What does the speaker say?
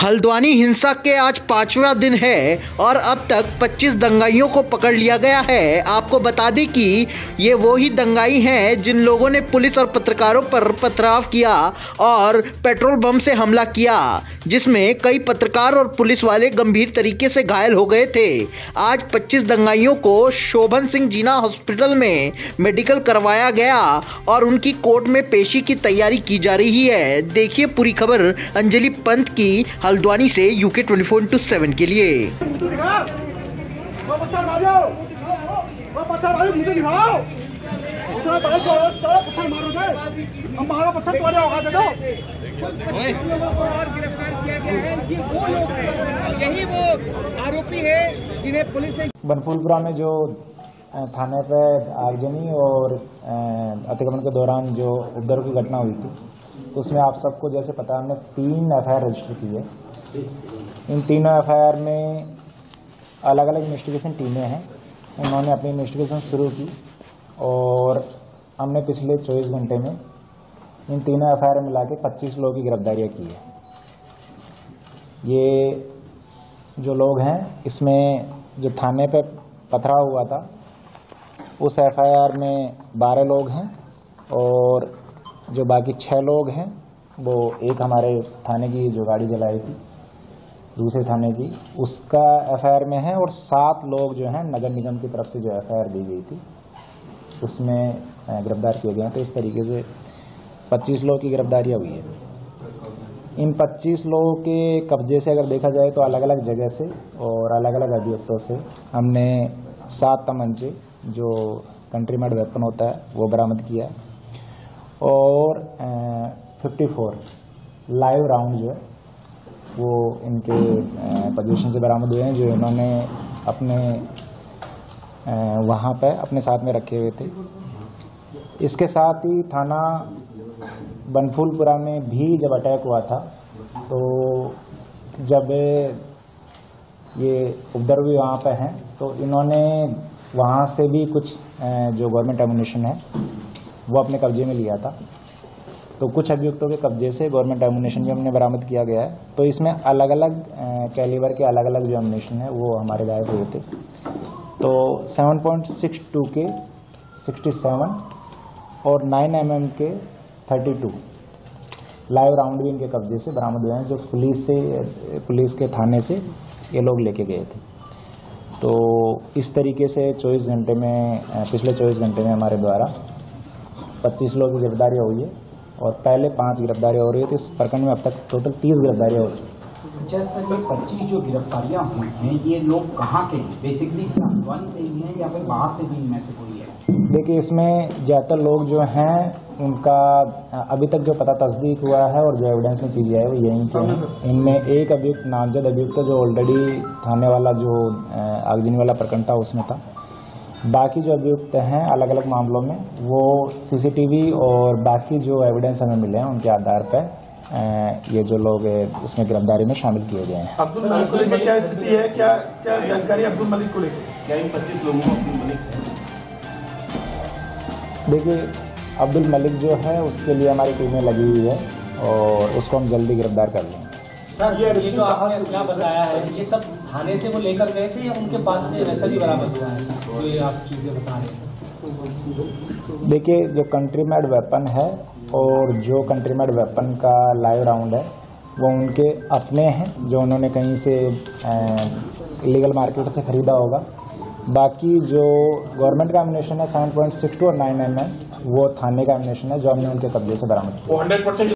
हल्द्वानी हिंसा के आज पांचवा दिन है और अब तक 25 दंगाइयों को पकड़ लिया गया है। आपको बता दें कि ये वो ही दंगाई हैं जिन लोगों ने पुलिस और पत्रकारों पर पथराव किया और पेट्रोल बम से हमला किया, जिसमें कई पत्रकार और पुलिस वाले गंभीर तरीके से घायल हो गए थे। आज 25 दंगाइयों को शोभन सिंह जीना हॉस्पिटल में मेडिकल करवाया गया और उनकी कोर्ट में पेशी की तैयारी की जा रही है। देखिए पूरी खबर, अंजलि पंत की। हल्द्वानी से UK twenty four into seven के लिए। को यही वो आरोपी है जिन्हें पुलिस ने बनफूलपुरा में जो थाने पे आगजनी और अतिक्रमण के दौरान जो उपद्रव की घटना हुई थी उसमें आप सबको जैसे पता हमने तीन एफआईआर रजिस्टर की है। इन तीनों एफ़ में अलग अलग इन्वेस्टिगेशन टीमें हैं। उन्होंने अपनी इन्वेस्टिगेशन शुरू की और हमने पिछले 24 घंटे में इन तीनों एफ़ में मिला के पच्चीस लोगों की गिरफ्तारियाँ की है। ये जो लोग हैं, इसमें जो थाने पे पथरा हुआ था, उस एफआईआर में बारह लोग हैं और जो बाकी छः लोग हैं, वो एक हमारे थाने की जो गाड़ी जलाई थी, दूसरे थाने की, उसका एफआईआर में है और सात लोग जो हैं, नगर निगम की तरफ़ से जो एफआईआर दी गई थी। उसमें गिरफ़्तार किए गए तो इस तरीके से 25 लोगों की गिरफ्तारियाँ हुई है। इन 25 लोगों के कब्जे से अगर देखा जाए तो अलग अलग जगह से और अलग अलग अभियुक्तों से हमने सात तमंचे, जो कंट्री मेड वेपन होता है, वो बरामद किया। और फिफ्टी फोर लाइव राउंड जो है, वो इनके पोजीशन से बरामद हुए हैं, जो इन्होंने अपने वहाँ पे अपने साथ में रखे हुए थे। इसके साथ ही थाना बनफूलपुरा में भी जब अटैक हुआ था तो जब ये उपद्रवी वहाँ पे हैं तो इन्होंने वहाँ से भी कुछ जो गवर्नमेंट एमुनेशन है वो अपने कब्जे में लिया था। तो कुछ अभियुक्तों के कब्जे से गवर्नमेंट एमुनेशन भी हमने बरामद किया गया है। तो इसमें अलग अलग कैलिबर के अलग अलग जो एमुनेशन है, वो हमारे गायब हुए थे। तो 7.62 के 67 और 9 एम के 32 लाइव राउंड भी इनके कब्जे से बरामद हुए हैं, जो पुलिस से, पुलिस के थाने से ये लोग लेके गए थे। तो इस तरीके से 24 घंटे में पिछले 24 घंटे में हमारे द्वारा 25 लोगों की गिरफ्तारियाँ हुई है और पहले पाँच गिरफ्तारियाँ हो रही है तो इस प्रकरण में अब तक टोटल 30 गिरफ्तारियाँ हो चुकी हैं। जैसा ये पच्चीस जो गिरफ्तारियाँ हुई हैं ये लोग कहाँ के बेसिकली वन से ही हैं या फिर बाहर से भी इनमें से कोई है? देखिए इसमें ज़्यादातर लोग जो हैं उनका अभी तक जो पता तस्दीक हुआ है और जो एविडेंस में चीज़ें आई वो यहीं के हैं। इनमें एक अभियुक्त नामजद अभियुक्त जो ऑलरेडी थाने वाला जो आगजनी वाला प्रकरण था उसमें था। बाकी जो अभियुक्त हैं अलग अलग मामलों में वो सीसीटीवी और बाकी जो एविडेंस हमें मिले हैं उनके आधार पर ये जो लोग इसमें गिरफ्तारी में शामिल किए गए हैं। अब्दुल मलिक को लेकर क्या स्थिति है? क्या क्या जानकारी अब्दुल मलिक को लेकर? क्या इन पच्चीस लोगों को अब्दुल मलिक देखिए अब्दुल मलिक जो है उसके लिए हमारी टीमें लगी हुई है और उसको हम जल्दी गिरफ़्तार कर लेंगे। सर ये जो आपने क्या बताया है? ये सब थाने से वो लेकर गए थे या उनके पास से वैसा भी बरामद हुआ है? जो ये आप चीज़ें बता रहे हैं। देखिए जो कंट्री मेड वेपन है और जो कंट्री मेड वेपन का लाइव राउंड है वो उनके अपने हैं जो उन्होंने कहीं से इलीगल मार्केट से खरीदा होगा। बाकी जो गवर्नमेंट का एमिनेशन है सेवन पॉइंट सिक्स टू और नाइन एम वो थाने का एमिनेशन है जो हमने उनके कब्जे से बरामद किया।